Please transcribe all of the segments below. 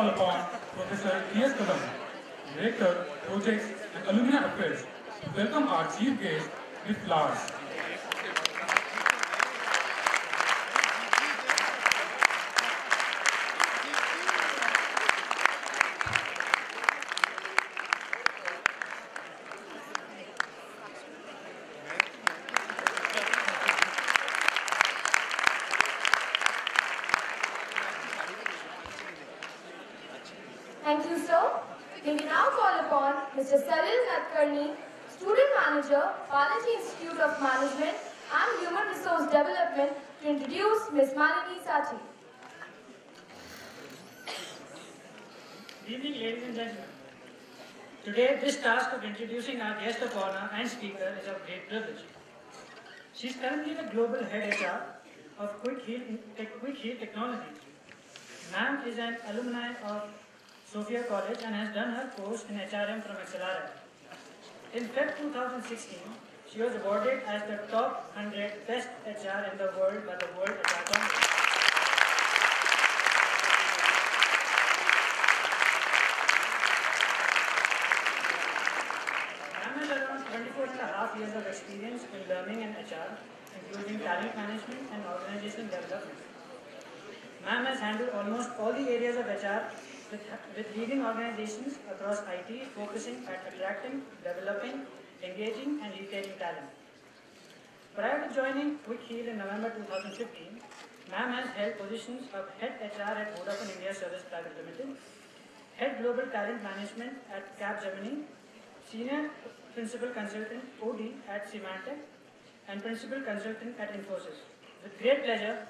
call upon Professor T.S. Kadam, Director, Projects and Alumni Affairs, to welcome our chief guest with flowers. This task of introducing our guest of honor and speaker is of great privilege. She is currently the global head HR of Quick Heal, Quick Heal Technology. Ma'am is an alumni of Sophia College and has done her course in HRM from XLRI. In Feb 2016, she was awarded as the top 100 best HR in the world by the World HR Congress. Ma'am has around 24 and a half years of experience in learning and HR, including talent management and organizational development. Ma'am has handled almost all the areas of HR with, with leading organizations across IT, focusing at attracting, developing, engaging, and retaining talent. Prior to joining Quick Heal in November 2015, Ma'am has held positions of Head HR at Vodafone India Service Private Limited, Head Global Talent Management at Capgemini, Senior Principal Consultant OD at Symantec, and Principal Consultant at Infosys. With great pleasure,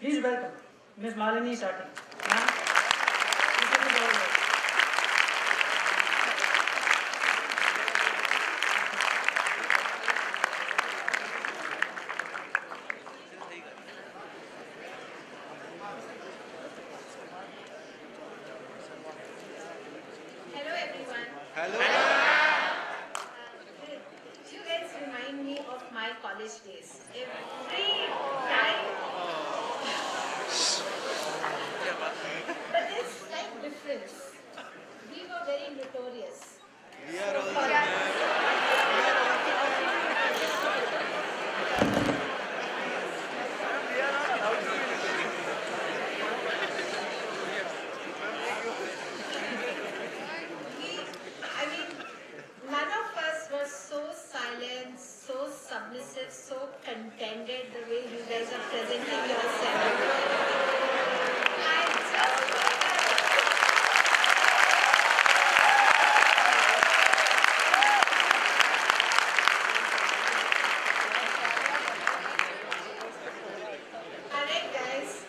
please welcome Ms. Malini Sathi. Ma'am, this is your word. Hello everyone. Hello. You guys remind me of my college days. Every time. But there's slight difference. We were very notorious. We are also For our- We, I mean, none of us was so silent, so submissive, so contented the way you guys are presenting yourself. I just Alright guys,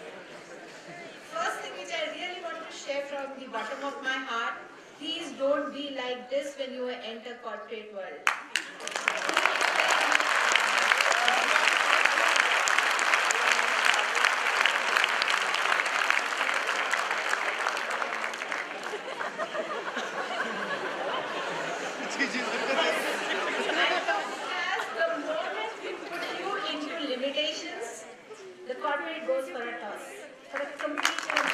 first thing which I really want to share from the bottom of my heart, please don't be like this when you enter corporate world. As the moment we put you into limitations, the corporate goes for a toss, for a complete change.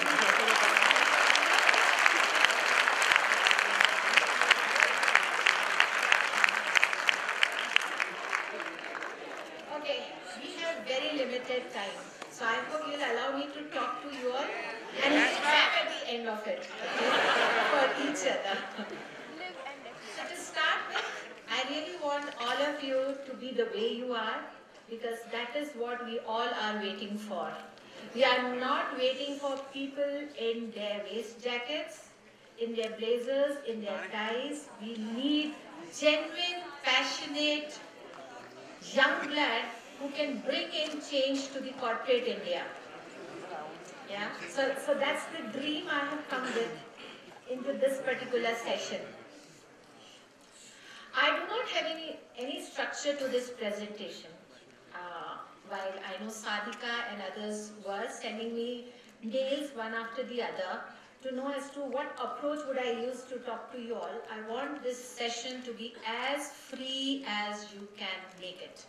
Okay, we have very limited time. So I hope you'll allow me to talk to you all and scrap at the end of it okay, for each other. So to start with, I really want all of you to be the way you are because that is what we all are waiting for. We are not waiting for people in their waist jackets, in their blazers, in their ties. We need genuine, passionate, young blood who can bring in change to the corporate India. Yeah, so, so that's the dream I have come with into this particular session. I do not have any, any structure to this presentation. Uh, while I know Sadhika and others were sending me mails one after the other to know as to what approach would I use to talk to you all, I want this session to be as free as you can make it.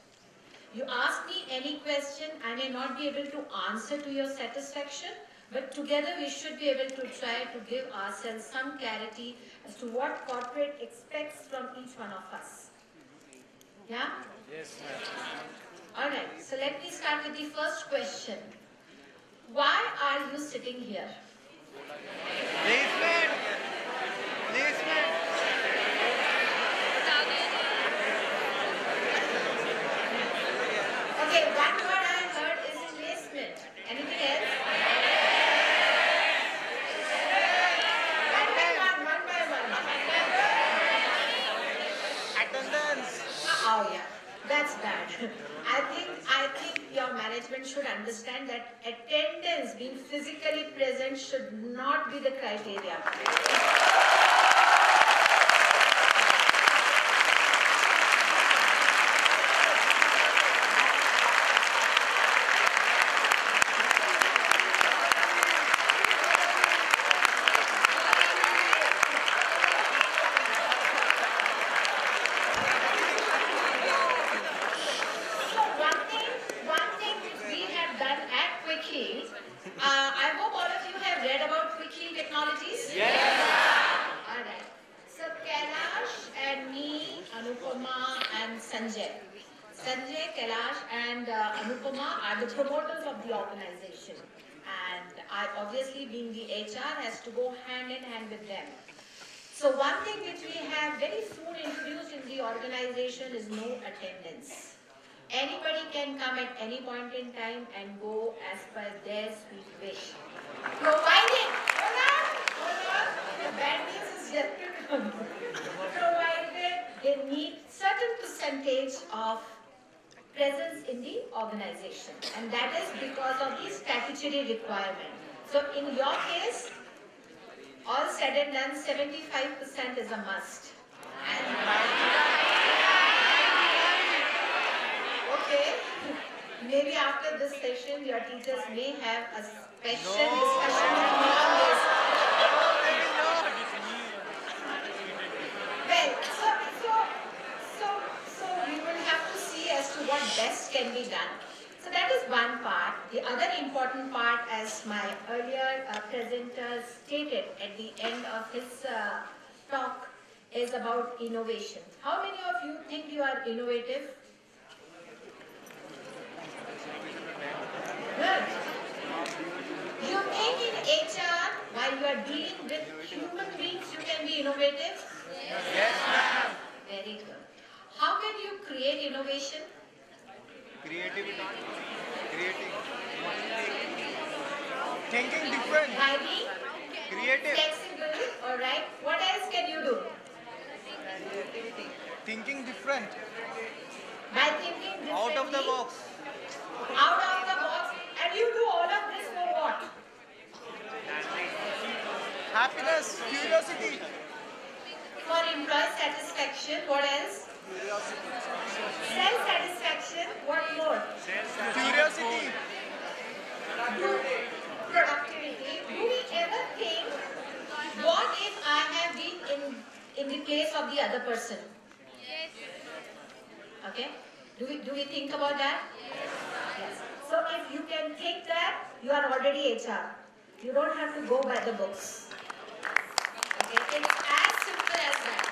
You ask me any question, I may not be able to answer to your satisfaction, But together we should be able to try to give ourselves some clarity as to what corporate expects from each one of us. Yeah? Yes, ma'am. Alright, so let me start with the first question. Why are you sitting here? Placement. Placement. Okay, one word I heard is enlistment. Anything else? One by one, one by one. Attendance. Oh yeah, that's bad. I think your management should understand that attendance, being physically present, should not be the criteria. So one thing, one thing which we have done at Quick Heal, uh, I hope all of you have read about Quick Heal Technologies. Yes. All right. So Kailash and me, Anupama and Sanjay. Sanjay, Kailash and uh, Anupama are the promoters of the organization. And I obviously being the HR has to go hand in hand with them. So one thing which we have very soon introduced in the organization is no attendance. Anybody can come at any point time and go as per their sweet wish. On, the bad news is come. Provided they meet certain percentage of presence in the organization. And that is because of the statutory requirement. So in your case, all said and done, 75% is a must. And okay, maybe after this session, your teachers may have a special No. discussion with me on this. Well, so, so, so, so we will have to see as to what best can be done. So that is one part. The other important part, as my earlier uh, presenter stated at the end of his uh, talk, is about innovation. How many of you think you are innovative? Good. You think in HR, while you are dealing with human beings, you can be innovative? Yes, ma'am. Very good. How can you create innovation? Creativity. Creating. Thinking different. By being Creative. flexible, alright? What else can you do? Thinking different. By thinking differently. Out of the box. Out of the box. And you do all of this for what? Happiness. Curiosity. For employee satisfaction. What else? Self-satisfaction. What more? Curiosity. Do productivity. Do we ever think, what if I have been in, in the place of the other person? Yes. Okay? Do we, do we think about that? Yes. So if you can think that, you are already HR. You don't have to go by the books. Okay? It's as simple as that.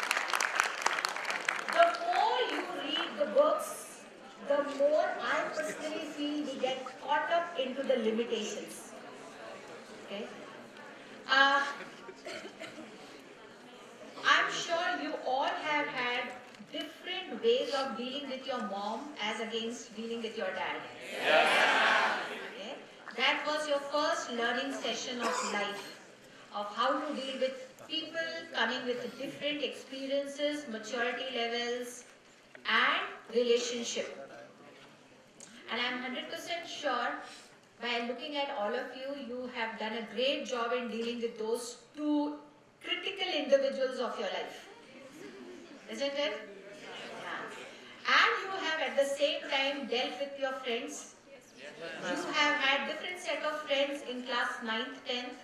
The more you read the books, the more I personally feel we get caught up into the limitations. Okay? Uh, I'm sure you all have had different ways of dealing with your mom as against dealing with your dad. Okay? That was your first learning session of life, of how to deal with people coming with different experiences, maturity levels, and relationship. And I'm 100% sure by looking at all of you, you have done a great job in dealing with those two critical individuals of your life. Isn't it? Yeah. And you have at the same time dealt with your friends. You have had different set of friends in class 9th, 10th.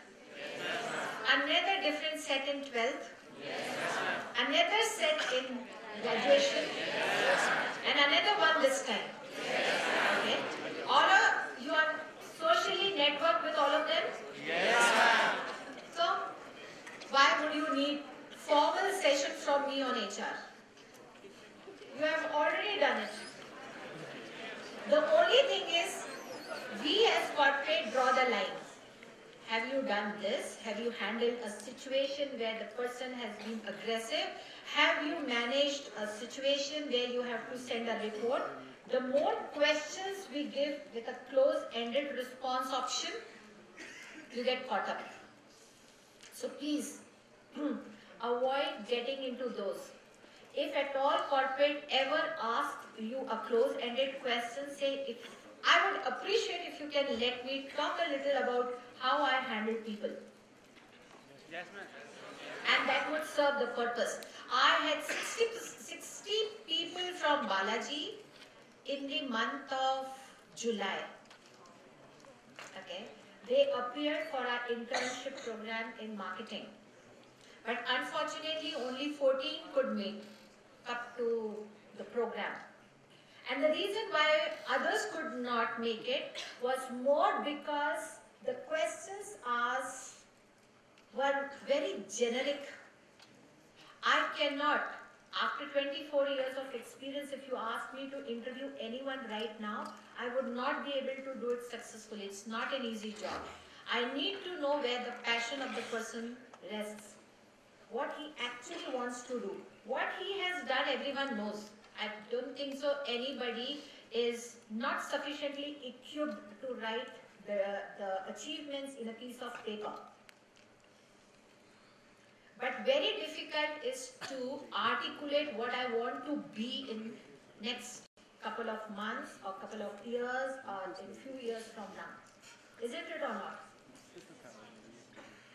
Another different set in 12th. Another set in graduation. And another one this time. Okay? All of you are socially networked with all of them? So, why would you need formal session from me on HR? You have already done it. The only thing is, we as corporate draw the lines. Have you done this? Have you handled a situation where the person has been aggressive? Have you managed a situation where you have to send a report? The more questions we give with a close-ended response option, you get caught up. So please, avoid getting into those. If at all corporate ever asks you a close-ended question, say if I would appreciate if you can let me talk a little about how I handle people. Yes, ma'am. And that would serve the purpose. I had 60, 60 people from Balaji in the month of July. Okay. They appeared for our internship program in marketing. But unfortunately, only 14 could make up to the program. And the reason why others could not make it was more because the questions asked were very generic. I cannot, after 24 years of experience, if you ask me to interview anyone right now, I would not be able to do it successfully. It's not an easy job. I need to know where the passion of the person rests, what he actually wants to do. What he has done, everyone knows. I don't think so anybody is not sufficiently equipped to write the, the achievements in a piece of paper. But very difficult is to articulate what I want to be in next couple of months or couple of years or in few years from now. Isn't it or not?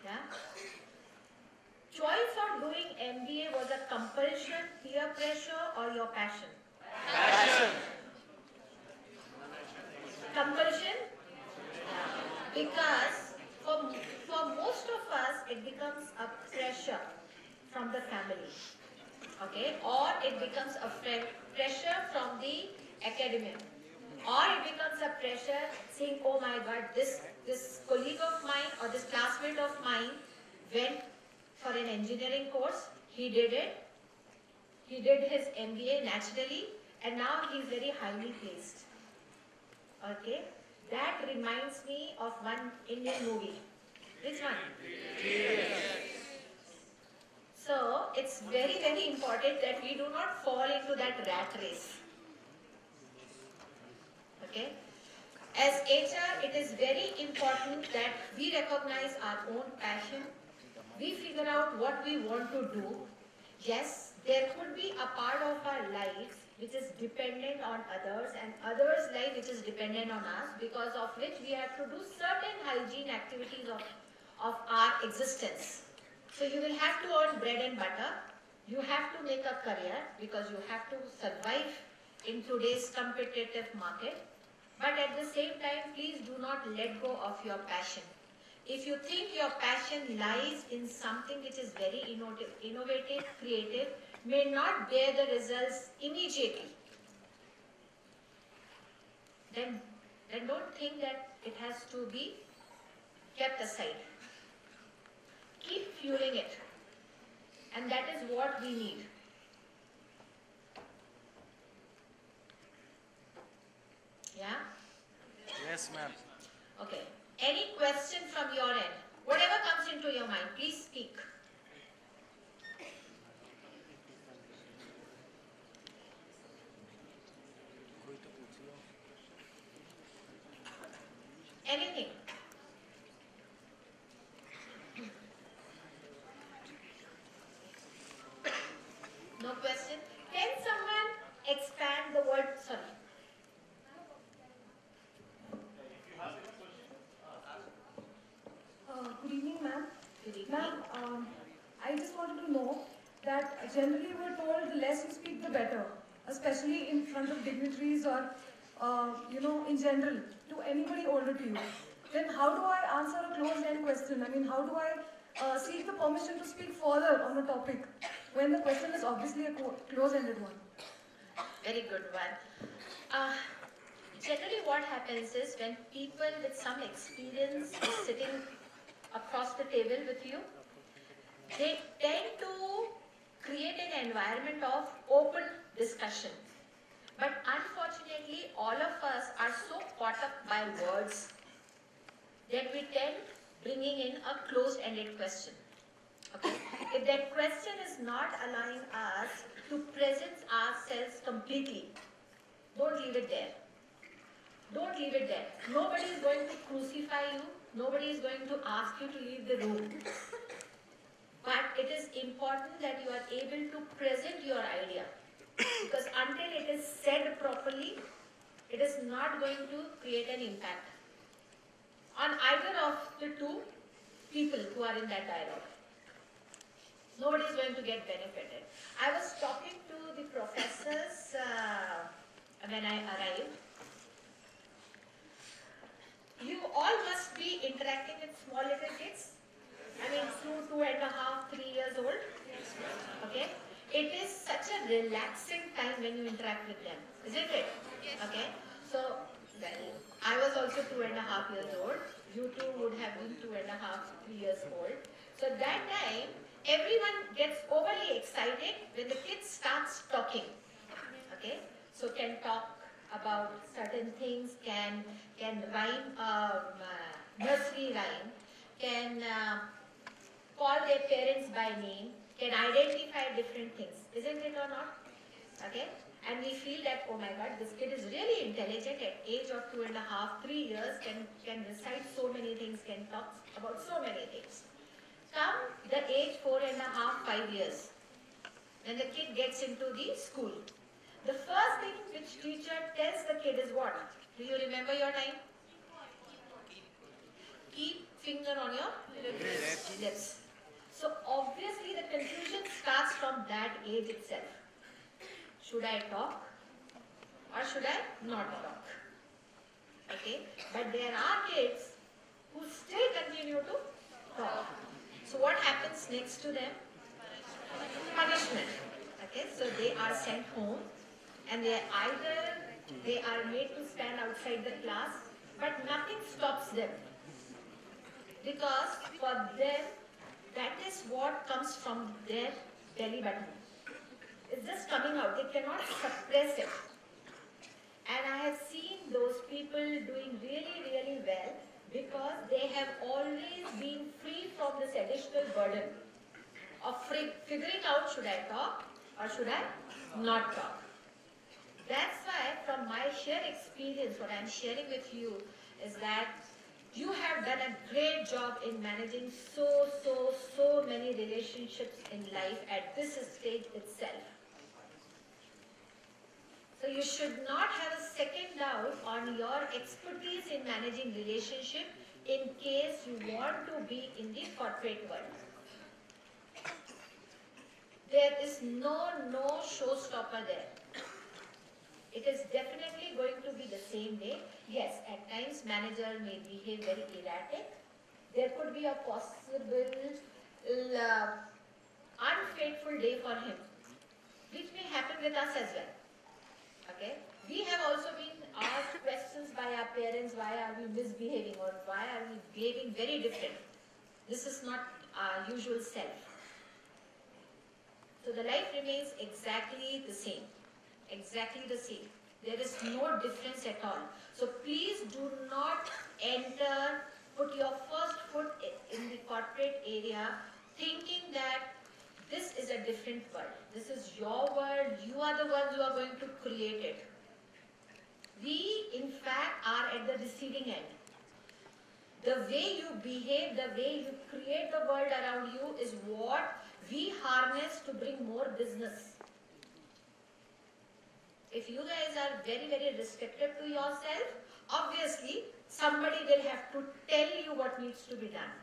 Yeah? Choice of doing MBA was a compulsion, peer pressure or your passion? Passion. Compulsion? Because for, for most of us, it becomes a pressure from the family. Okay? Or it becomes a pressure from the academia. Or it becomes a pressure saying, oh my god, this, this colleague of mine or this classmate of mine went for an engineering course, he did it, he did his MBA naturally, and now he is very highly placed. Okay? That reminds me of one Indian movie. Which one? Yes. So, it's very, very important that we do not fall into that rat race. Okay? As HR, it is very important that we recognize our own passion. We figure out what we want to do. Yes, there could be a part of our life which is dependent on others and others' life which is dependent on us because of which we have to do certain hygiene activities of, of our existence. So you will have to earn bread and butter. You have to make a career because you have to survive in today's competitive market. But at the same time, please do not let go of your passion. If you think your passion lies in something which is very innovative, innovative creative, may not bear the results immediately, then, then don't think that it has to be kept aside. Keep fueling it. And that is what we need. Yeah? Yes, ma'am. Okay. Any question from your end? Whatever comes into your mind, please speak. Anything? No question? Can someone expand the word? Sorry. Uh, Good evening, ma'am. Good evening. Ma'am, um, I just wanted to know that generally we're told the less you speak, the better, especially in front of dignitaries or, uh, you know, in general, to anybody older to you. Then how do I answer a closed-end? I mean, how do I uh, seek the permission to speak further on a topic when the question is obviously a close-ended one? Very good one. Uh, generally, what happens is when people with some experience is sitting across the table with you, they tend to create an environment of open discussion. But unfortunately, all of us are so caught up by words that we tend bringing in a closed-ended question. Okay? If that question is not allowing us to present ourselves completely, don't leave it there. Don't leave it there. Nobody is going to crucify you. Nobody is going to ask you to leave the room. But it is important that you are able to present your idea. Because until it is said properly, it is not going to create an impact on either of the two people who are in that dialogue. Nobody is going to get benefited. I was talking to the professors uh, when I arrived. You all must be interacting with small little kids. I mean, two, two and a half, three years old. Okay? It is such a relaxing time when you interact with them, isn't it? Okay? So, well, I was also two and a half years old. You two would have been two and a half, three years old. So that time, everyone gets overly excited when the kid starts talking. Okay? So can talk about certain things, can can rhyme um, uh, nursery rhyme, can uh, call their parents by name, can identify different things, isn't it or not? Okay? And we feel that, oh my god, this kid is really intelligent at age of two and a half, three years, can, can recite so many things, can talk about so many things. Come the age four and a half, five years, when the kid gets into the school. The first thing which teacher tells the kid is what? Do you remember your time? Keep finger on your lips. So obviously the confusion starts from that age itself. Should I talk or should I not talk? Okay, but there are kids who still continue to talk. So what happens next to them? Punishment. Okay, so they are sent home and they are either they are made to stand outside the class, but nothing stops them because for them that is what comes from their belly button. It's just coming out. They cannot suppress it. And I have seen those people doing really, really well because they have always been free from this additional burden of figuring out should I talk or should I not talk. That's why from my shared experience, what I'm sharing with you is that you have done a great job in managing so, so, so many relationships in life at this stage itself. So you should not have a second doubt on your expertise in managing relationship in case you want to be in the corporate world. There is no, no showstopper there. It is definitely going to be the same day. Yes, at times manager may behave very erratic. There could be a possible uh, unfaithful day for him, which may happen with us as well. Okay? We have also been asked questions by our parents, why are we misbehaving or why are we behaving very different? This is not our usual self. So the life remains exactly the same. Exactly the same. There is no difference at all. So please do not enter, put your first foot in the corporate area thinking that this is a different world. This is your world. You are the ones who are going to create it. We, in fact, are at the receiving end. The way you behave, the way you create the world around you is what we harness to bring more business. If you guys are very, very restrictive to yourself, obviously somebody will have to tell you what needs to be done.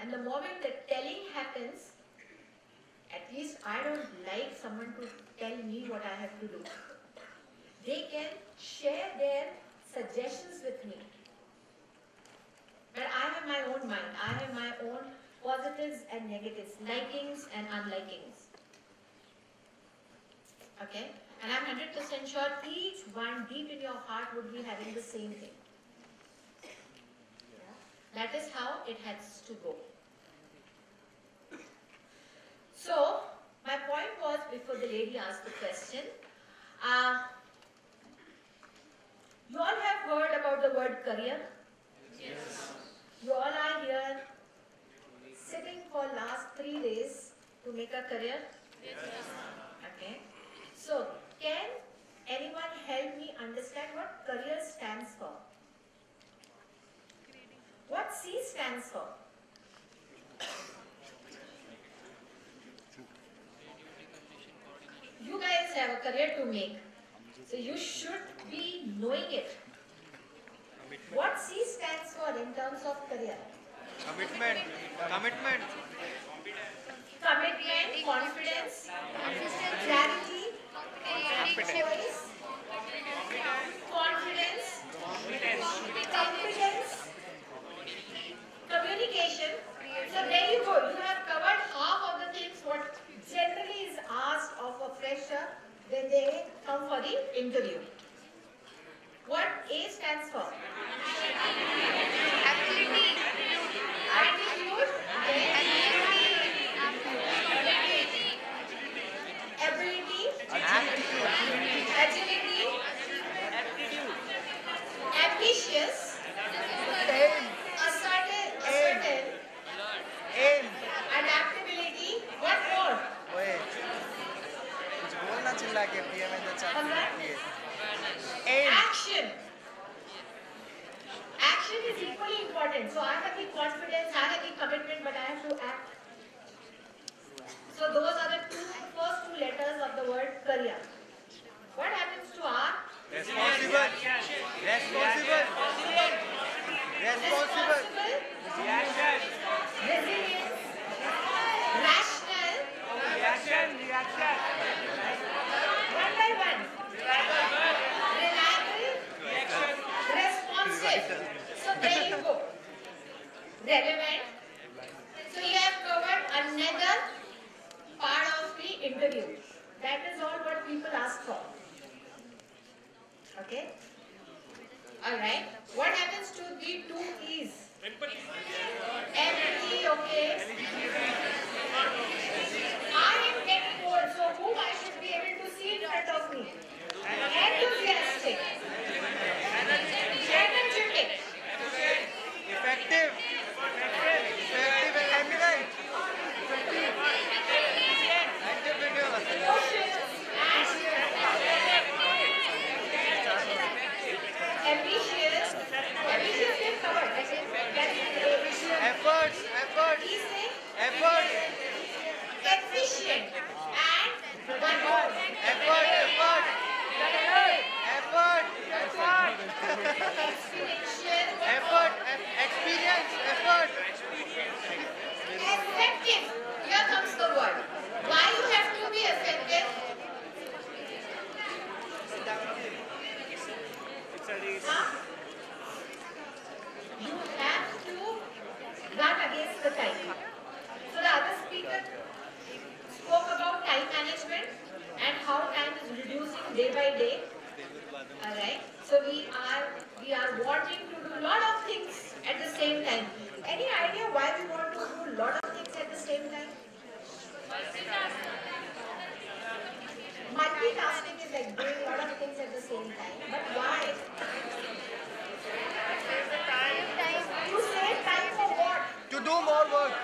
And the moment the telling happens, at least I don't like someone to tell me what I have to do. They can share their suggestions with me. But I have my own mind. I have my own positives and negatives, likings and unlikings. Okay? And I'm 100% sure each one deep in your heart would be having the same thing. That is how it has to go. So, my point was before the lady asked the question, uh, you all have heard about the word career? Yes. You all are here sitting for last three days to make a career? Yes. Okay. So, can anyone help me understand what career stands for? What C stands for? You guys have a career to make. So you should be knowing it. What C stands for in terms of career? Commitment. Commitment. Commitment, confidence, clarity, choice, confidence, competence, communication. So there you go. You have covered half of the things what generally is asked of a fresher when they come for the interview. What A stands for? Ability. Important. So I have the confidence, I have the commitment, but I have to act. So those are the two first two letters of the word career. What happens to R? Responsible. Responsible. Responsible. Resilience. Rational. One by one. Reliable. Responsive. So there you go. Relevant. So you have covered another part of the interview. That is all what people ask for. Okay? Alright. What happens to the two E's? Empathy, okay. I am getting bored, so whom I should be able to see in front of me? Enthusiastic. Energetic. Effective. Effective and eminent. Entrepreneur. Emotions and ambitious. Ambitious is covered. That is, that is the Efforts. Efforts. E say Efforts. efficient and one more. Effort. Effort. Effort. Effort. Explanation. Effort. eff- Experience. Effort. Effective. Here comes the word. Why you have to be effective? Huh? You have to run against the time. So the other speaker spoke about time management and how time is reducing day by day. Alright. So we are we are wanting to do a lot of things at the same time. Any idea why we want to do a lot of things at the same time? Multitasking is like doing a lot of things at the same time. But why? To save time for what? To do more work.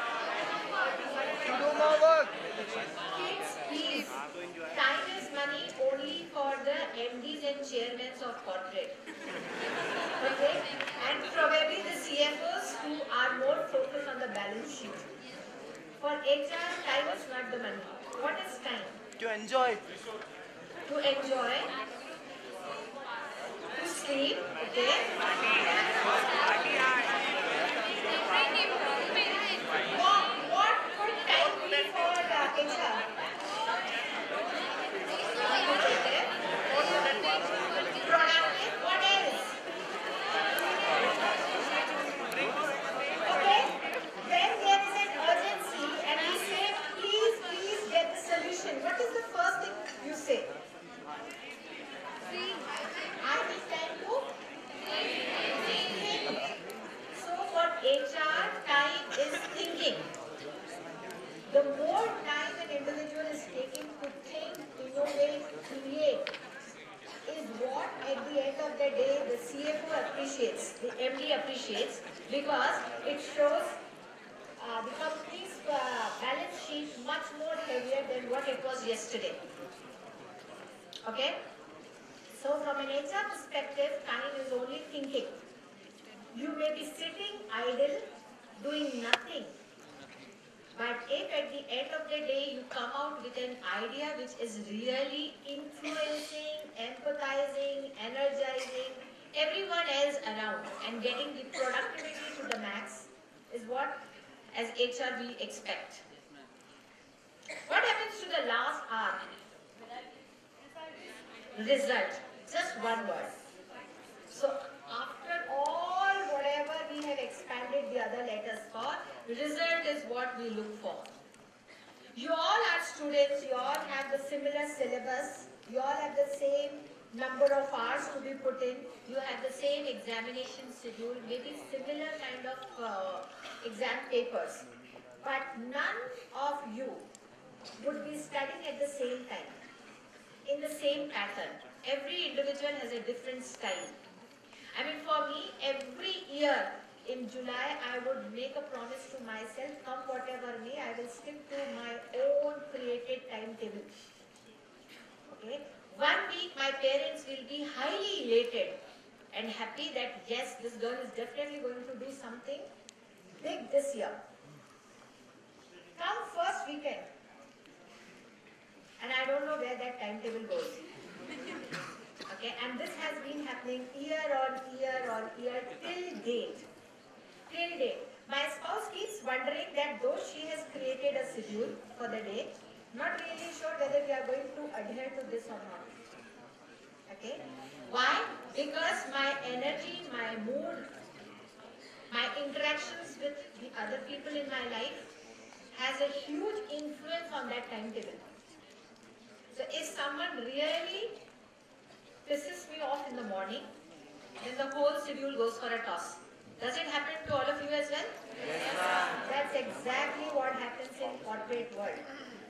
To do more work. Kids, please. Time is money only for the MDs and chairmen of corporate. Okay? And probably the CFOs who are more focused on the balance sheet. For HR, time is not the money. What is time? To enjoy. To enjoy, to sleep, okay? at the end of the day, the CFO appreciates, the MD appreciates because it shows uh, the company's uh, balance sheet much more heavier than what it was yesterday. Okay? So from an HR perspective, time is only thinking. You may be sitting idle, doing nothing, but if at the end of the day you come out with an idea which is really influencing, empathizing, energizing everyone else around and getting the productivity to the max is what as HR we expect. What happens to the last R? Result. Just one word. So after all whatever we expanded the other letters for, result is what we look for. You all are students, you all have the similar syllabus, you all have the same number of hours to be put in, you have the same examination schedule, maybe similar kind of uh, exam papers. But none of you would be studying at the same time, in the same pattern. Every individual has a different style. I mean, for me, every year in July, I would make a promise to myself, come whatever may, I will stick to my own created timetable. Okay? One week, my parents will be highly elated and happy that yes, this girl is definitely going to do something big this year. Come first weekend, and I don't know where that timetable goes. Okay, and this has been happening year on year on year till date. Till date. My spouse keeps wondering that though she has created a schedule for the day, not really sure whether we are going to adhere to this or not. Okay? Why? Because my energy, my mood, my interactions with the other people in my life has a huge influence on that timetable. So if someone really pisses me off in the morning, then the whole schedule goes for a toss. Does it happen to all of you as well? Yes, That's exactly what happens in corporate world.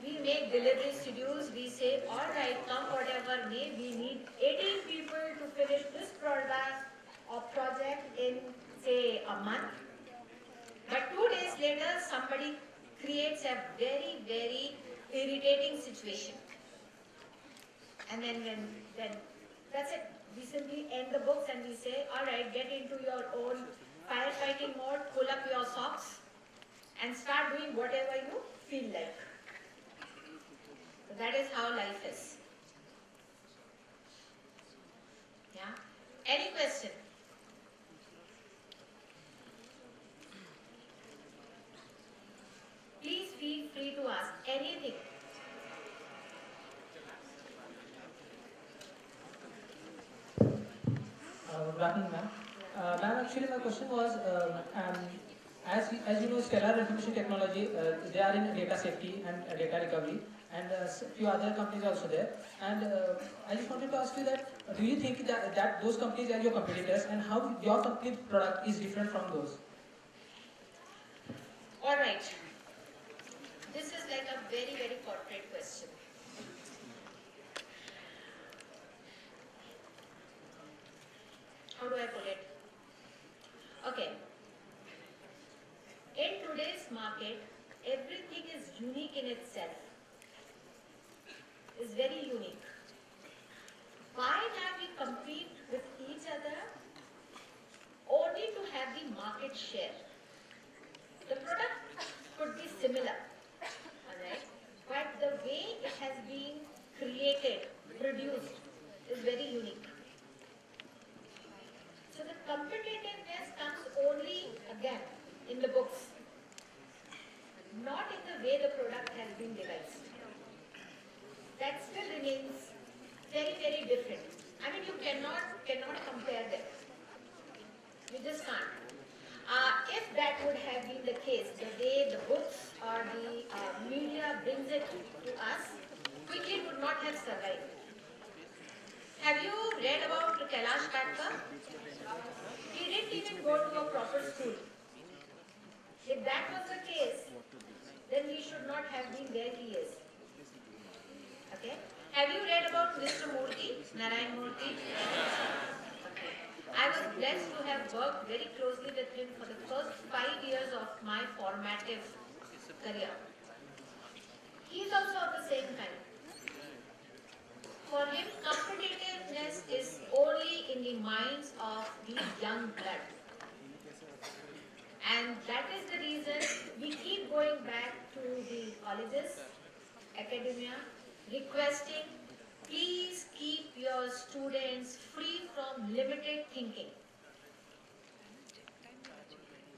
We make delivery schedules, we say, all right, come whatever may, we need 18 people to finish this product or project in, say, a month. But two days later, somebody creates a very, very irritating situation. And then, when, then that's it. We simply end the books and we say, all right, get into your own firefighting mode, pull up your socks, and start doing whatever you feel like. That is how life is. Yeah? Any question? Please feel free to ask anything. Uh, Good ma'am. Uh, Ma'am, actually my question was, um, as as you know, Stellar Information Technology, uh, they are in data safety and uh, data recovery, and uh, few other companies also there. And uh, I just wanted to ask you that, do you think that that those companies are your competitors, and how your company product is different from those? All right. This is like a very, very corporate question. How do I put it? Okay. In today's market, everything is unique in itself. Is very unique. Why not we compete with each other only to have the market share? The product could be similar, alright, but the way it has been created, produced, is very unique. So the competitiveness comes only again in the books, not in the way the product has been devised. That still remains very, very different. I mean, you cannot cannot compare them. You just can't. Uh, if that would have been the case, the way the books or the uh, media brings it to us, Quick Heal would not have survived. Have you read about Kailash Katkar? He didn't even go to a proper school. If that was the case, then he should not have been where he is. Okay? Have you read about Mr. Murthy, Narayan Murthy? Okay. I was blessed to have worked very closely with him for the first five years of my formative career. He is also of the same kind. For him, competitiveness is only in the minds of the young blood. And that is the reason we keep going back to the colleges, academia, requesting please keep your students free from limited thinking.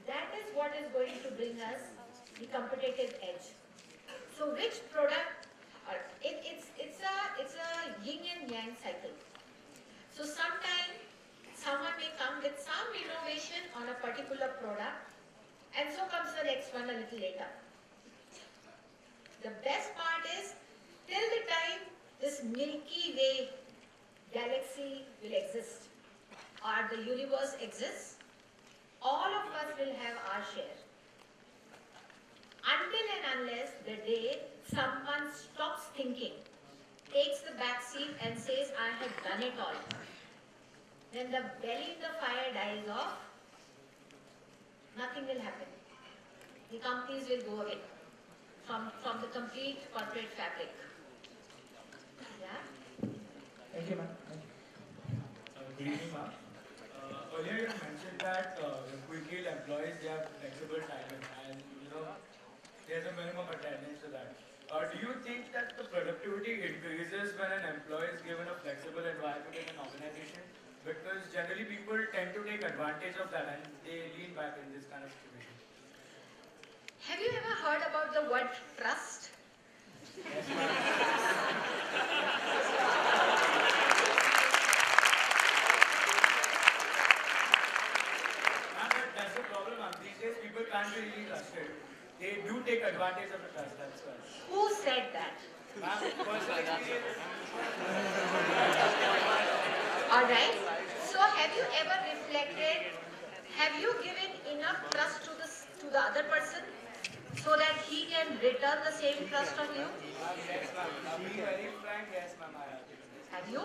That is what is going to bring us the competitive edge. So which product, or it, it's, it's, a, it's a yin and yang cycle. So sometimes someone may come with some innovation on a particular product and so comes the next one a little later. The best part is till the time this Milky Way galaxy will exist or the universe exists, all of us will have our share. Until and unless the day someone stops thinking, takes the back seat and says, I have done it all. Then the belly in the fire dies off, nothing will happen. The companies will go away from, from the complete corporate fabric. Yeah? Thank you, ma'am. Thank you. Uh, Good evening, ma'am. Uh, Earlier you mentioned that uh, the quick heal employees, they have flexible timing and, you know, there's a minimum attendance to that. Uh, Do you think that the productivity increases when an employee is given a flexible environment in an organization? Because generally people tend to take advantage of that and they lean back in this kind of situation. Have you ever heard about the word trust? Ma'am, but that's the problem, ma'am. These days people can't be really trusted. They do take advantage of the trust, that's why. Who said that? Ma'am, personal experience. Alright. Have you ever reflected, have you given enough trust to the, to the other person so that he can return the same trust on you? Have. You?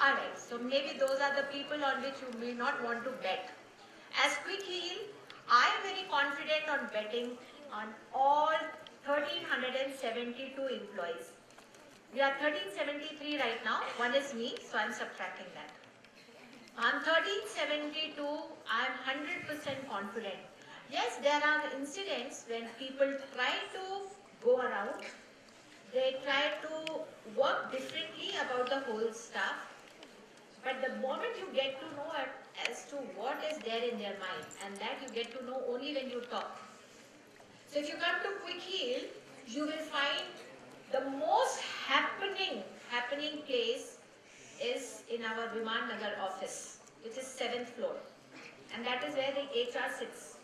Alright, so maybe those are the people on which you may not want to bet. As Quick Heal, I am very confident on betting on all 1372 employees. We are 1373 right now, one is me, so I am subtracting that. On 1372, I am 100% confident. Yes, there are incidents when people try to go around they try to work differently about the whole stuff. But the moment you get to know as to what is there in their mind, and that you get to know only when you talk. So if you come to Quick Heal, you will find the most happening, happening place is in our Viman Nagar office, which is seventh floor. And that is where the HR sits.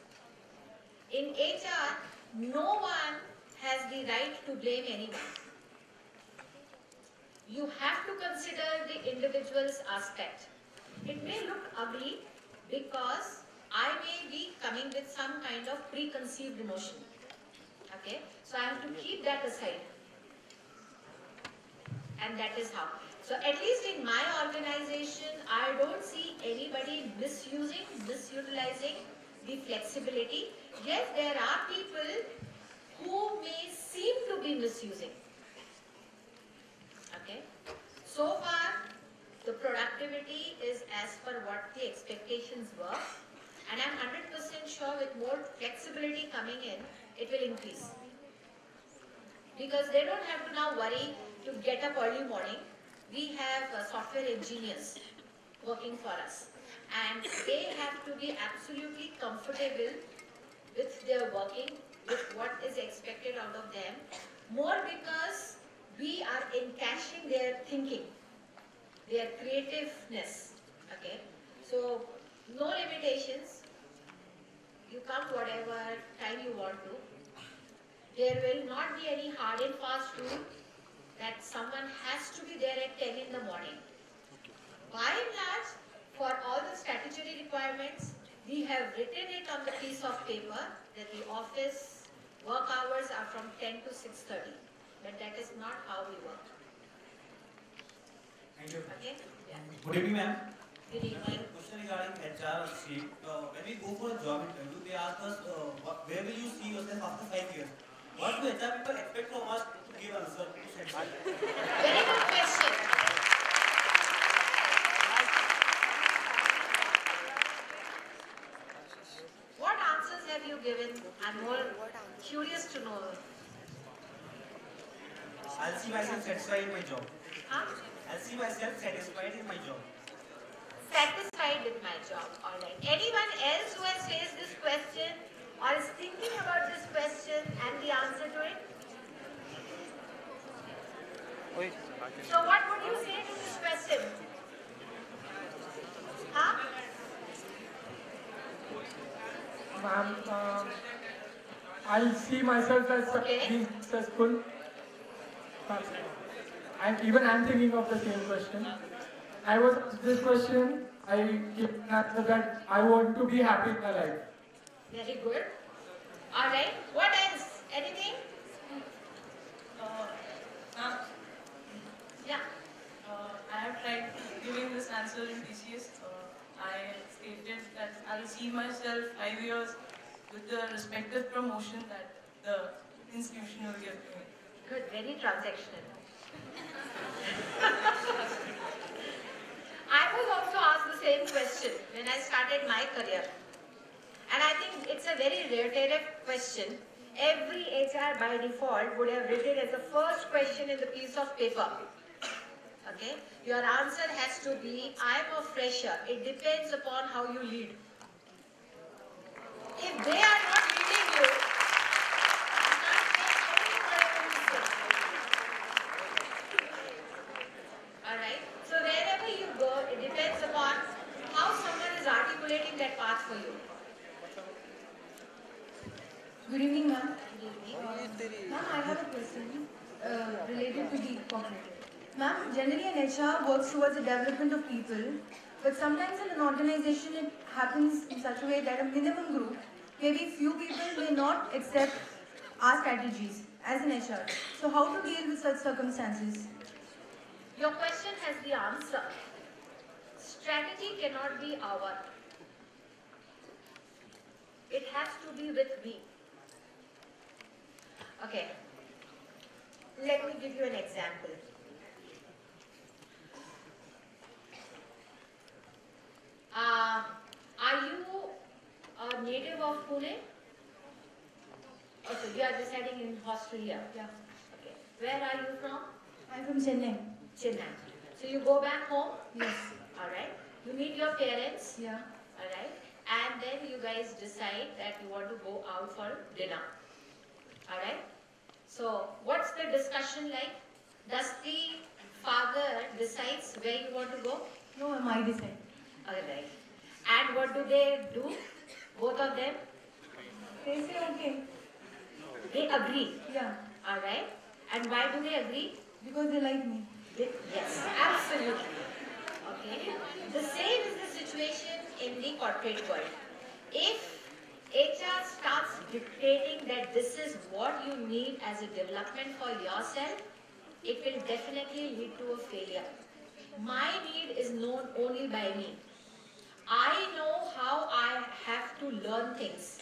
In HR, no one has the right to blame anyone. You have to consider the individual's aspect. It may look ugly because I may be coming with some kind of preconceived notion. Okay, so I have to keep that aside. And that is how. So at least in my organization, I don't see anybody misusing, misutilizing the flexibility. Yes, there are people who may seem to be misusing. Okay. So far, the productivity is as per what the expectations were. And I'm 100% sure with more flexibility coming in, it will increase. Because they don't have to now worry to get up early morning. We have uh, software engineers working for us. And they have to be absolutely comfortable with their working, with what is expected out of them. More because we are encashing their thinking, their creativeness. Okay, so no limitations. You come whatever time you want to. There will not be any hard and fast rule that someone has to be there at 10 in the morning. By and large, for all the statutory requirements, we have written it on the piece of paper that the office work hours are from 10 to 6.30. But that is not how we work. Thank you. Okay? Yeah. Good evening, ma'am. Good evening. Question regarding HR sheet. Uh, when we go for a job interview, they ask us, uh, what, where will you see yourself after five years? What do HR people expect from us to give send Very good question. What answers have you given? I'm more curious to know. I'll see myself satisfied in my job. Huh? I'll see myself satisfied in my job. Satisfied with my job. All right. Anyone else who has faced this question or is thinking about this question and the answer to it? So what would you say to this question? Huh? Ma'am, uh, I'll see myself as Okay. being successful. And even I'm thinking of the same question. I was this question. I give an answer that I want to be happy in my life. Very good. All right. What else? Anything? Uh, ma'am, Yeah. uh, I have tried giving this answer in TCS. Uh, I stated that I will see myself five years with the respective promotion that the institution will give me. Good. Very transactional. I was also asked the same question when I started my career. And I think it's a very reiterative question. Every HR by default would have written as the first question in the piece of paper. Okay? Your answer has to be, I am a fresher. It depends upon how you lead. If they are not leading you. Alright? So wherever you go, it depends upon how someone is articulating that path for you. Good evening, ma'am. Ma'am, I have a question uh, related to the cognitive. Ma'am, generally an HR works towards the development of people, but sometimes in an organization it happens in such a way that a minimum group, maybe few people may not accept our strategies as an HR. So how to deal with such circumstances? Your question has the answer. Strategy cannot be our. It has to be with me. Okay. Let me give you an example. Uh, are you a native of Pune? Okay, you are residing in Australia. Yeah. Okay. Where are you from? I'm from Chennai. Chennai. So you go back home, Yes. alright? You meet your parents, Yeah. alright? And then you guys decide that you want to go out for dinner. Alright? So what's the discussion like? Does the father decides where you want to go? No, I decide. Alright. And what do they do? Both of them? They say okay. They agree. Yeah. Alright? And why do they agree? Because they like me. Yes, absolutely. Okay. The same is the situation in the corporate world. If HR starts dictating that this is what you need as a development for yourself, it will definitely lead to a failure. My need is known only by me. I know how I have to learn things.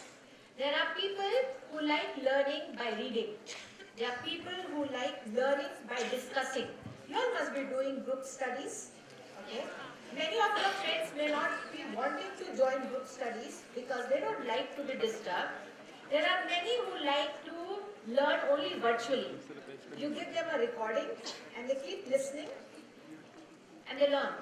There are people who like learning by reading. There are people who like learning by discussing. You all must be doing group studies. Okay. Many of your friends may not be wanting to join group studies because they don't like to be disturbed. There are many who like to learn only virtually. You give them a recording and they keep listening and they learn.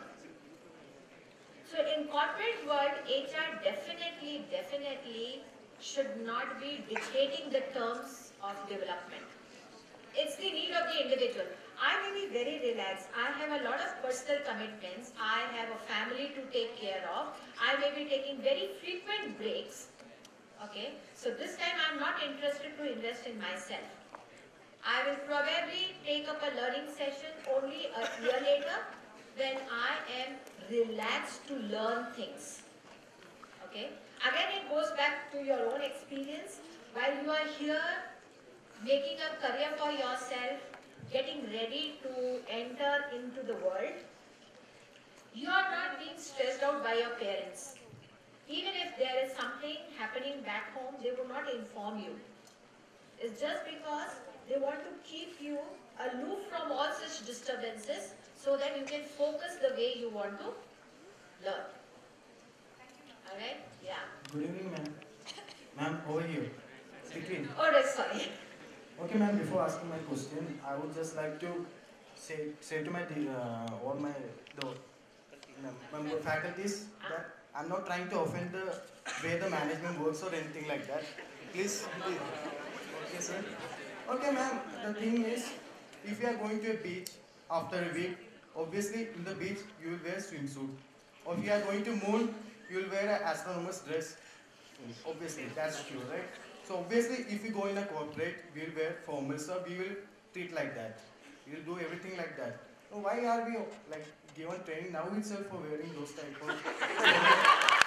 So in corporate world, HR definitely, definitely should not be dictating the terms of development. It's the need of the individual. I may be very relaxed. I have a lot of personal commitments. I have a family to take care of. I may be taking very frequent breaks. Okay, so this time I'm not interested to invest in myself. I will probably take up a learning session only a year later when I am relaxed to learn things. Okay? Again, it goes back to your own experience. While you are here making a career for yourself, getting ready to enter into the world, you are not being stressed out by your parents. Even if there is something happening back home, they will not inform you. It's just because they want to keep you aloof from all such disturbances so that you can focus the way you want to learn. Alright? Yeah. Good evening, ma'am. Ma'am, over here. Between. Oh, that's sorry. Okay, ma'am. Before asking my question, I would just like to say say to my uh, all my the member faculties that I'm not trying to offend the way the management works or anything like that. Please, please. Okay, sir. Okay, ma'am. The thing is, if you are going to a beach after a week, obviously in the beach you will wear swimsuit. Or if you are going to moon, you will wear an astronomer's dress. Obviously, that's true, right? So obviously, if we go in a corporate, we will wear formal stuff. We will treat like that. We will do everything like that. So why are we like given training now itself for wearing those type of?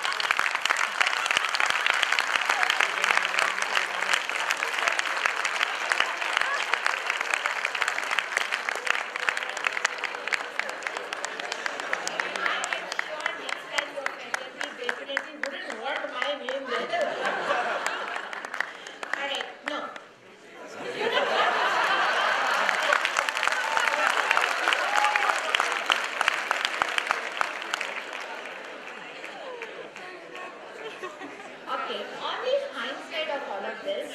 definitely wouldn't want my name there. Alright, no. You know what? Okay, on the hindsight of all of this,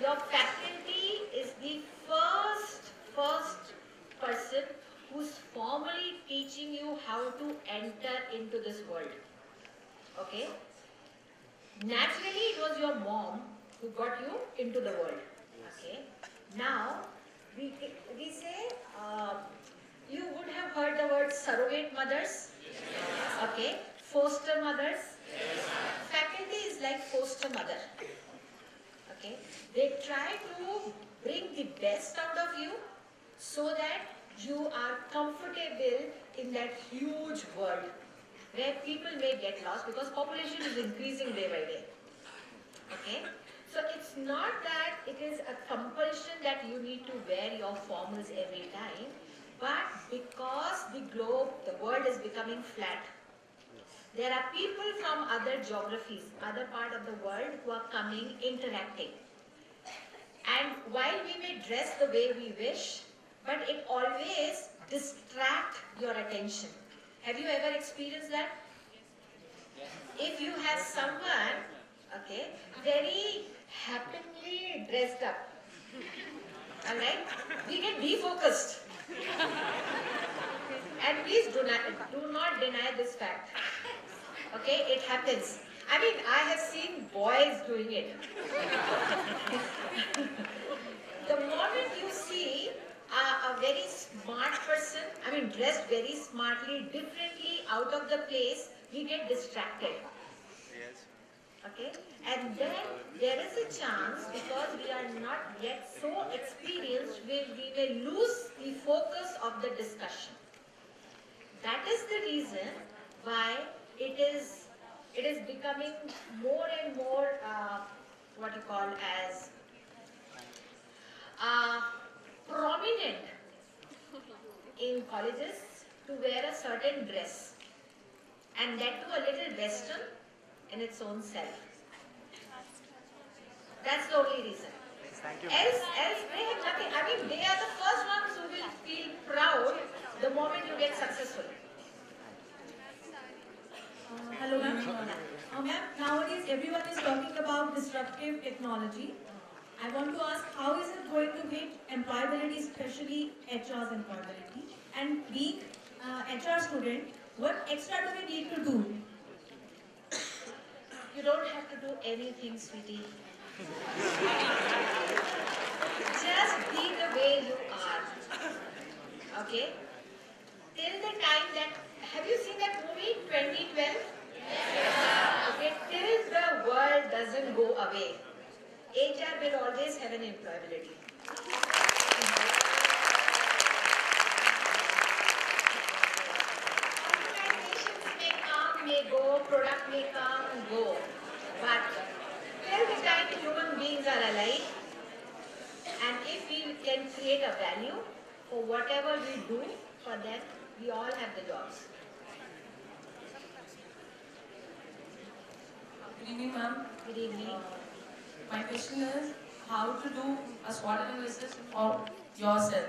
your faculty is the first, first person who's formally teaching you how to enter into this world. Okay? Naturally, it was your mom who got you into the world. Okay? Now, we, we say, uh, you would have heard the word surrogate mothers. Okay? Foster mothers. Faculty is like foster mother. Okay? They try to bring the best out of you so that you are comfortable in that huge world where people may get lost because population is increasing day by day. Okay? So it's not that it is a compulsion that you need to wear your formals every time, but because the globe, the world is becoming flat, there are people from other geographies, other part of the world who are coming, interacting. And while we may dress the way we wish, but it always distract your attention. Have you ever experienced that? If you have someone, okay, very happily dressed up, alright, we get defocused. And please do not, do not deny this fact. Okay, it happens. I mean, I have seen boys doing it. the moment you see a, a very smart person, I mean, dressed very smartly, differently, out of the place, we get distracted. Yes. Okay? And then there is a chance, because we are not yet so experienced, we, we may lose the focus of the discussion. That is the reason why it is it is becoming more and more uh, what you call as uh, prominent in colleges to wear a certain dress and that too a little western in its own self. That's the only reason. Thank you. Else, else they have nothing. I mean, they are the first ones who will feel proud the moment you get successful. Uh, hello, ma'am. Uh, ma'am, nowadays everyone is talking about disruptive technology. I want to ask, how is it going to hit employability, especially HR's employability? And being uh, HR student, what extra do we need to do? You don't have to do anything, sweetie. Just be the way you are. Okay? Till the time that, have you seen that movie 2012? Yes. Okay, till the world doesn't go away, HR will always have an employability. Organizations may come, may go, product may come, go. But till the time human beings are alive, and if we can create a value for whatever we do for them, we all have the jobs. Good evening, ma'am. Good evening. Uh, my question is how to do a SWOT analysis of yourself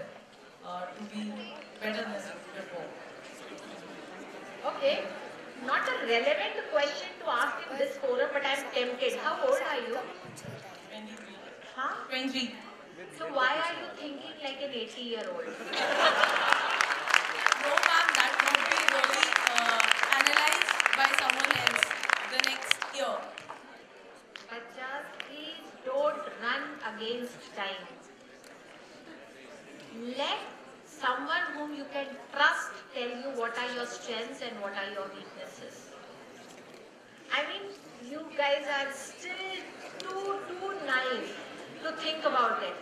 uh, to be better than before. Okay. Not a relevant question to ask in this forum, but I'm tempted. How old are you? 23. Huh? 23. So why are you thinking like an 80 year old? by someone else the next year. But just please don't run against time. Let someone whom you can trust tell you what are your strengths and what are your weaknesses. I mean, you guys are still too, too naive to think about it.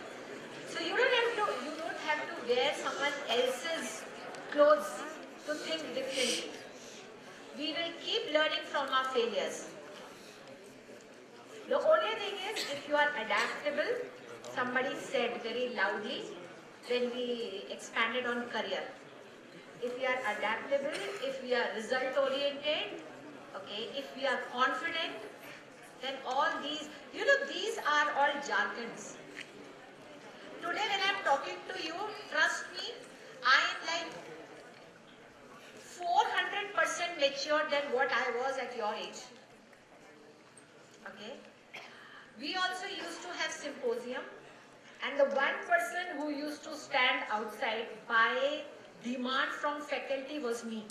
So you don't have to, you don't have to wear someone else's clothes to think differently. We will keep learning from our failures. The only thing is, if you are adaptable, somebody said very loudly when we expanded on career. If we are adaptable, if we are result oriented, okay, if we are confident, then all these, you know, these are all jargons. Today when I am talking to you, trust me, I am like 400% mature than what I was at your age. Okay? We also used to have symposium and the one person who used to stand outside by demand from faculty was me.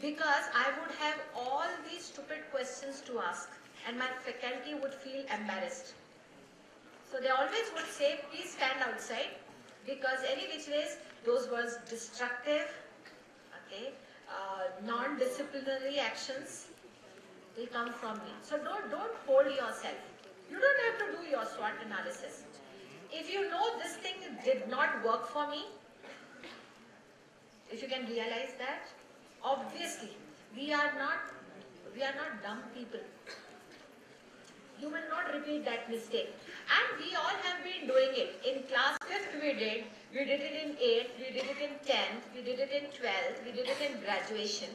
Because I would have all these stupid questions to ask and my faculty would feel embarrassed. So they always would say, please stand outside because any which ways those was destructive, okay, uh, non-disciplinary actions will come from me. So don't, don't hold yourself. You don't have to do your SWOT analysis. If you know this thing did not work for me, if you can realize that, obviously we are not we are not dumb people. You will not repeat that mistake. And we all have been doing it. In class 5th we did, we did it in 8th, we did it in 10th, we did it in 12th, we did it in graduation.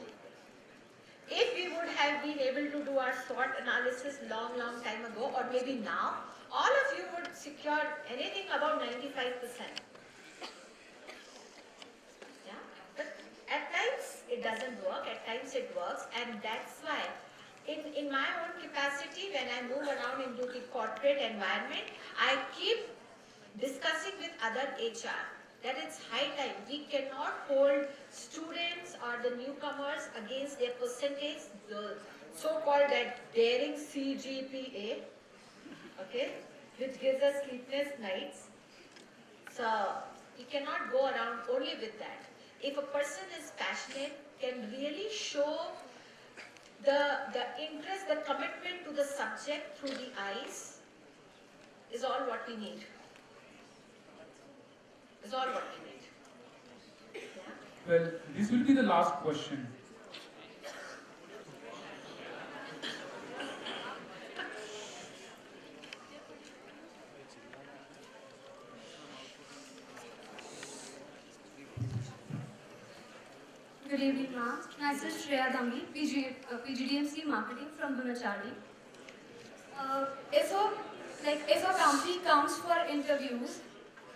If we would have been able to do our SWOT analysis long, long time ago, or maybe now, all of you would secure anything about 95%. Yeah? But at times it doesn't work, at times it works, and that's why in, in my own capacity, when I move around into the corporate environment, I keep discussing with other HR that it's high time. We cannot hold students or the newcomers against their percentage, the so-called that daring CGPA, okay, which gives us sleepless nights. So we cannot go around only with that. If a person is passionate, can really show the, the interest, the commitment to the subject through the eyes is all what we need. Is all what we need. Well, this will be the last question. Good evening, ma'am. Myself Shreya Dangi, PG, uh, PGDMC Marketing from Bunachari. Uh, if a like if a company comes for interviews,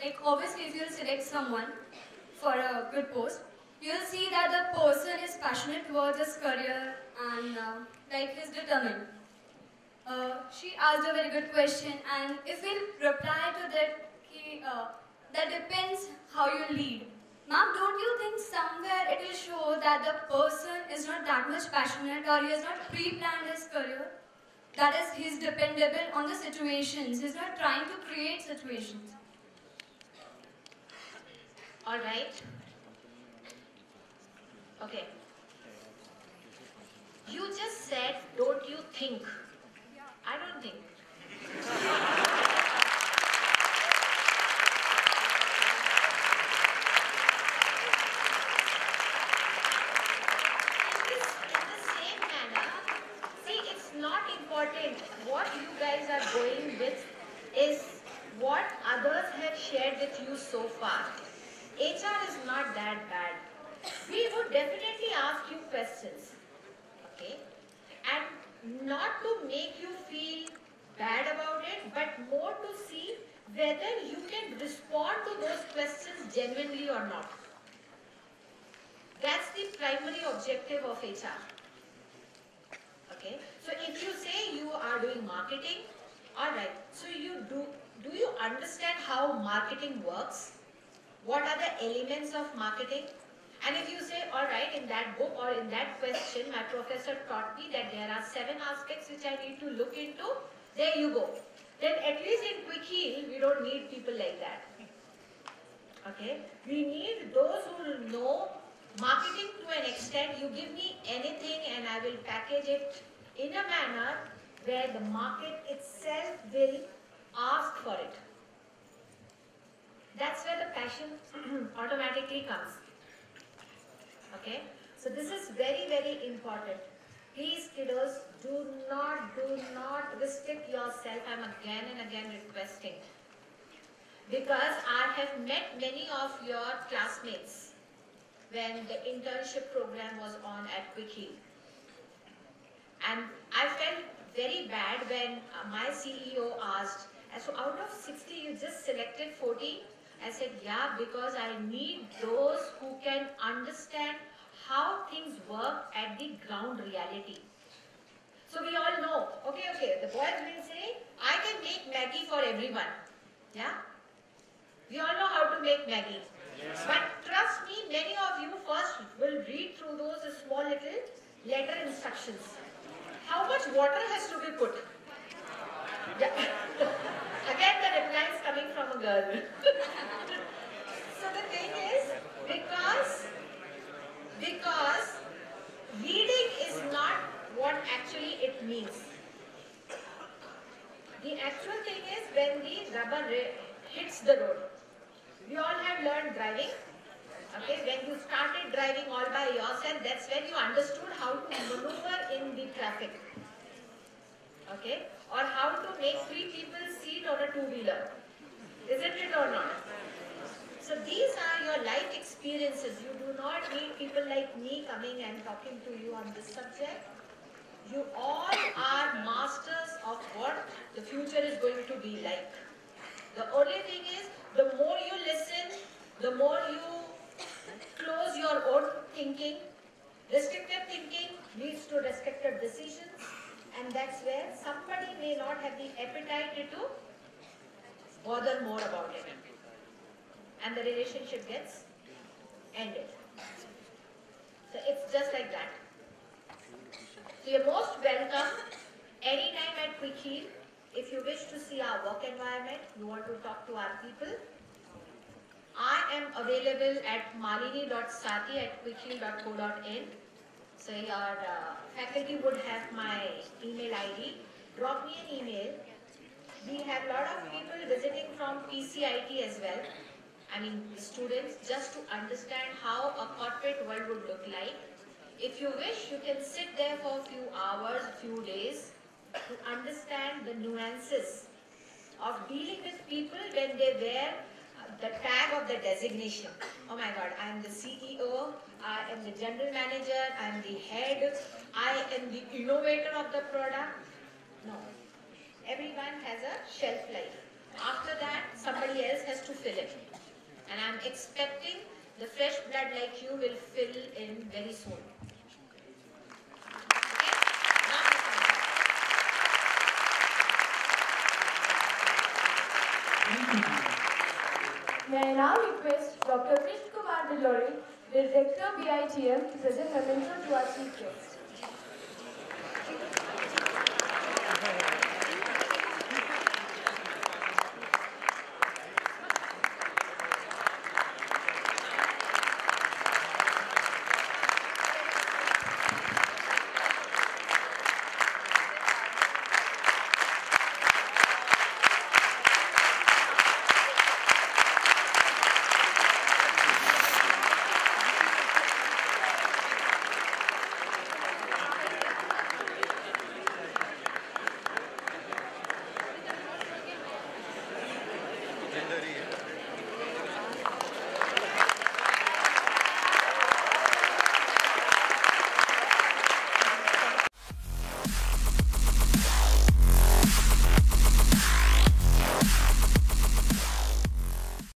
like obviously if you select someone for a good post, you'll see that the person is passionate towards his career and uh, like he's determined. Uh, she asked a very good question, and if we reply to that, uh, that depends how you lead. Ma'am, don't you think somewhere it will show that the person is not that much passionate or he has not pre-planned his career? That is, he's dependable on the situations. He's not trying to create situations. All right. Okay. You just said, don't you think? I don't think. In this, in the same manner, see, it's not important. What you guys are going with is what others have shared with you so far. HR is that bad. We would definitely ask you questions. Okay? And not to make you feel bad about it, but more to see whether you can respond to those questions genuinely or not. That's the primary objective of HR. Okay, so if you say you are doing marketing, all right, so you do, do you understand how marketing works? What are the elements of marketing? And if you say, all right, in that book or in that question, my professor taught me that there are seven aspects which I need to look into, there you go. Then at least in Quick Heal, we don't need people like that. Okay? We need those who know marketing to an extent. You give me anything and I will package it in a manner where the market itself will ask for it. That's where the passion automatically comes. Okay? So this is very, very important. Please, kiddos, do not, do not restrict yourself. I'm again and again requesting. Because I have met many of your classmates when the internship program was on at Heal. And I felt very bad when my CEO asked, so out of 60, you just selected 40? I said, yeah, because I need those who can understand how things work at the ground reality. So we all know, okay, okay, the boys will say, I can make Maggi for everyone. Yeah? We all know how to make Maggi. Yes. But trust me, many of you first will read through those small little letter instructions. How much water has to be put? Yeah. Again, the reply is coming from a girl. so the thing is, because, because reading is not what actually it means. The actual thing is when the rubber hits the road. We all have learned driving. Okay, when you started driving all by yourself, that's when you understood how to maneuver in the traffic. Okay, or how to make three people sit on a two-wheeler. Isn't it or not? So these are your life experiences. You do not need people like me coming and talking to you on this subject. You all are masters of what the future is going to be like. The only thing is, the more you listen, the more you close your own thinking. Restrictive thinking leads to restrictive decisions and that's where somebody may not have the appetite to bother more about it. And the relationship gets ended. So it's just like that. So you're most welcome anytime at Quick. If you wish to see our work environment, you want to talk to our people, I am available at malini.sathi at quickheal.co.in. So your uh, faculty would have my email ID. Drop me an email. We have a lot of people visiting from PCIT as well. I mean, students, just to understand how a corporate world would look like. If you wish, you can sit there for a few hours, few days to understand the nuances of dealing with people when they wear uh, the tag of the designation. Oh my God, I am the CEO, I am the general manager, I am the head, I am the innovator of the product. No. Everyone has a shelf life. After that, somebody else has to fill it. And I'm expecting the fresh blood like you will fill in very soon. May I now request Dr. Krish Kumar Delore, Director BITM, to present memento to our chief guest.